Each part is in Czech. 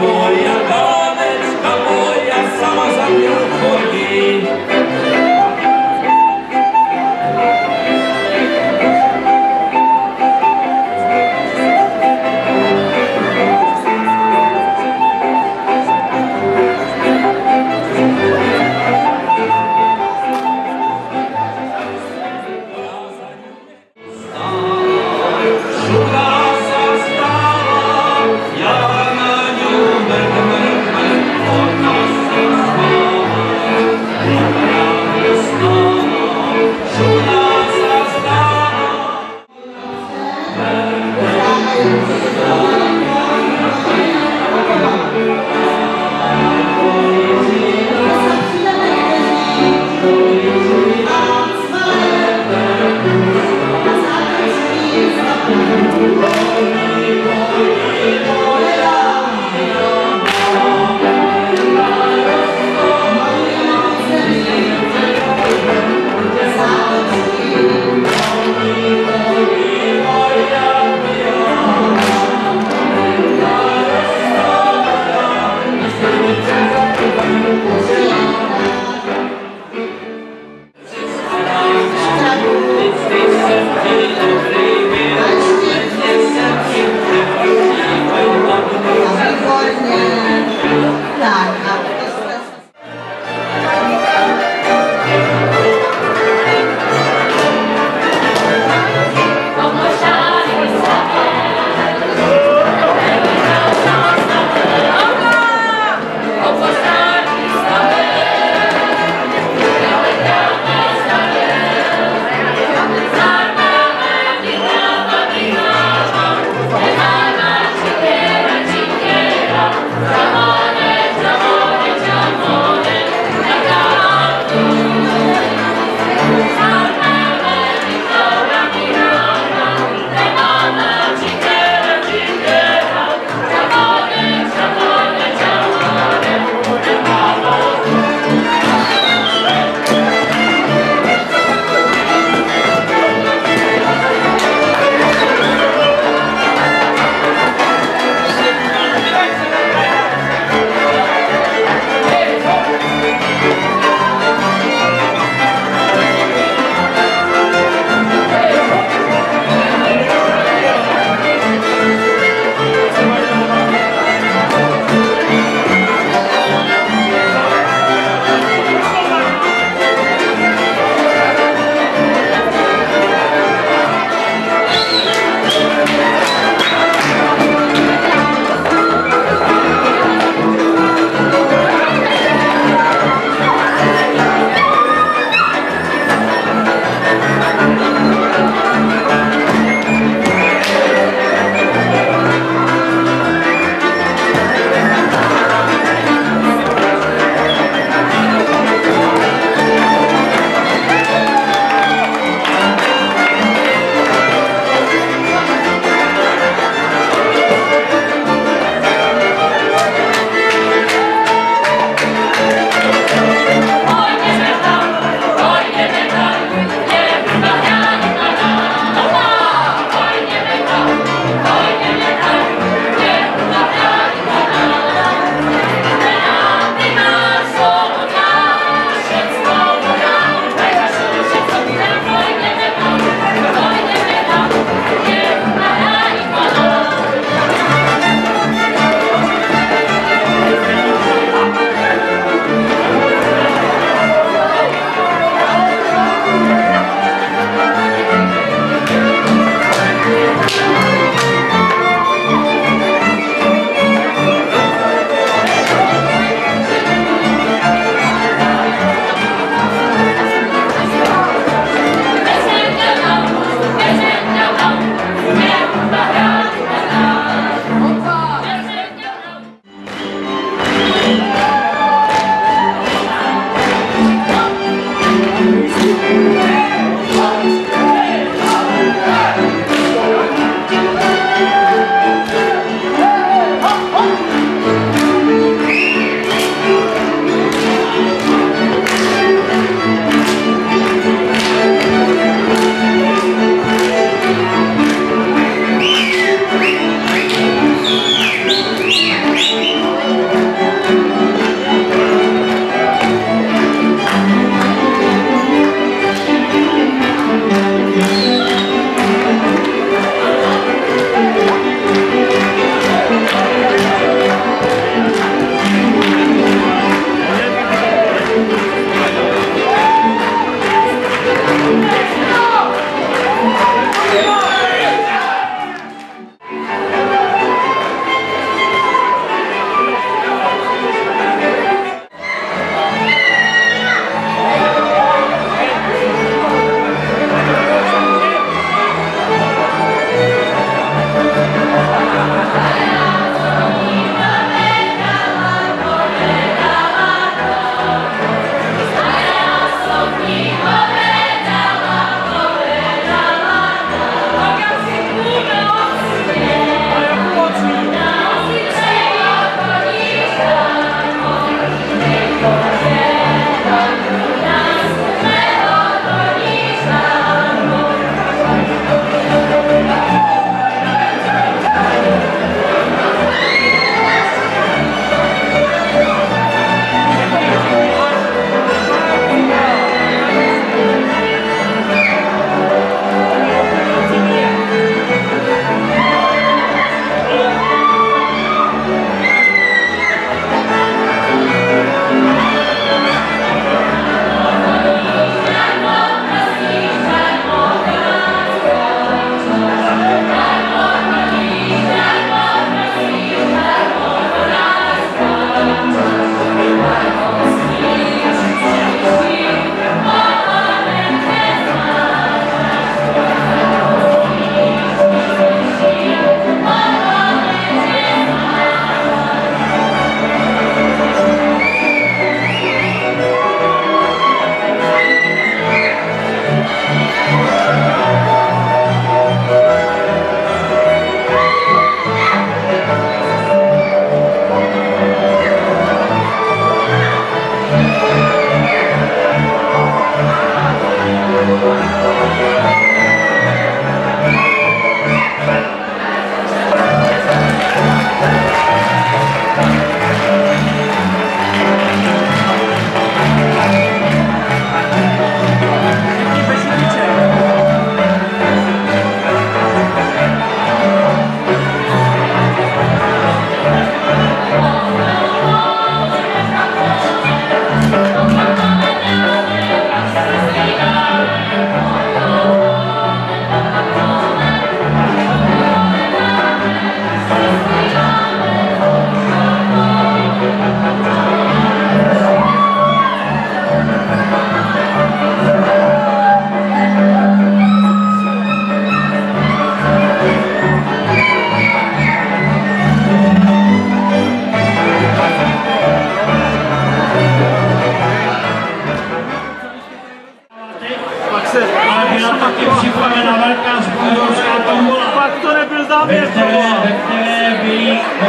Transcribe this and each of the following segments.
boy alone.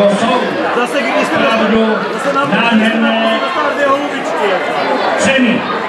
Nebo jsou Zase když jste opravdu nádherné ceny.